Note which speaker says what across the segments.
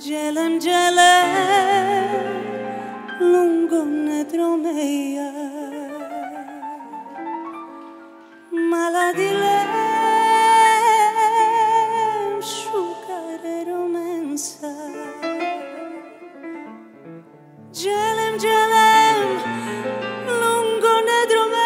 Speaker 1: Gjelem, gjelem eh, lungo në dromeja Maladilem shukare romensa Gjelem, gjelem eh, lungo në dromeja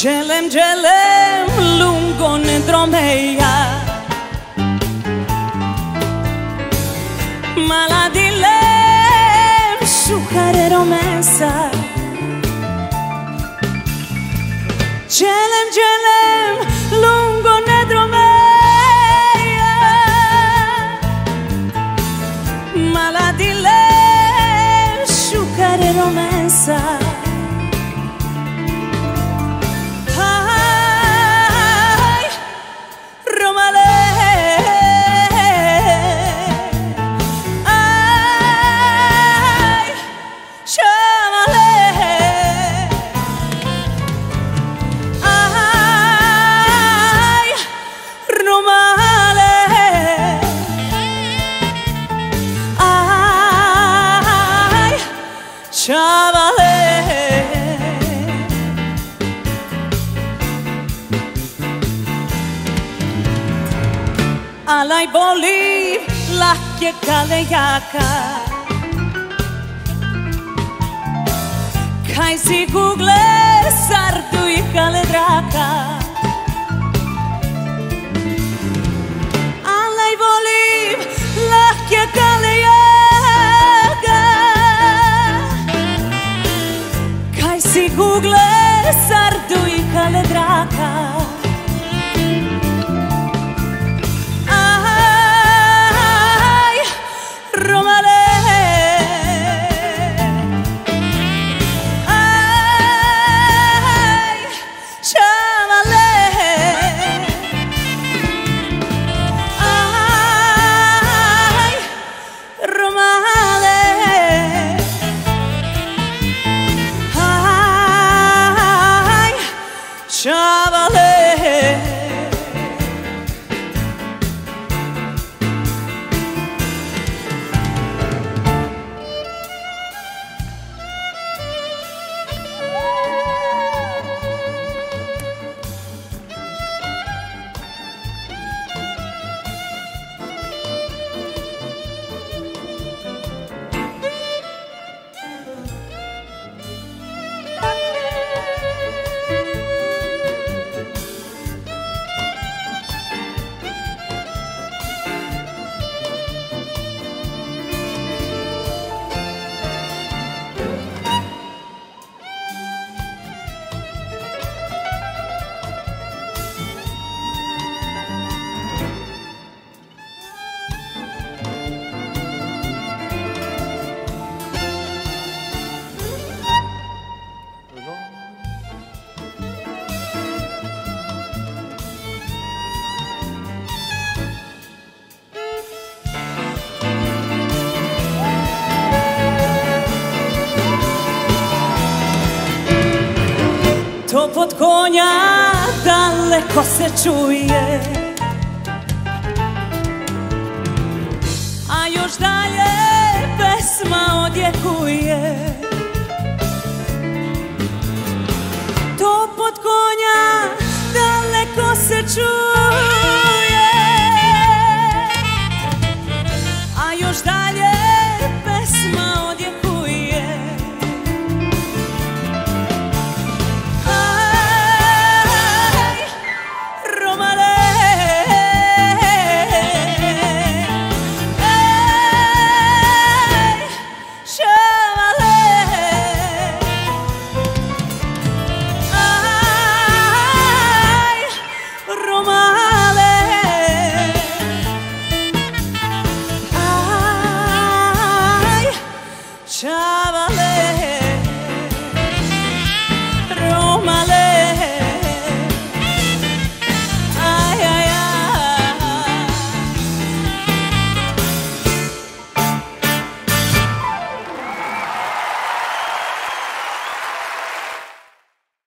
Speaker 1: Gelem, gelem, lungo dentro meia Maladilem, sucare carero mesa Gelem, gelem I believe la que kaleaka Kai si Google sartu i kaledraka Topot konja daleko se čuje. A još dalje pesma odjekuje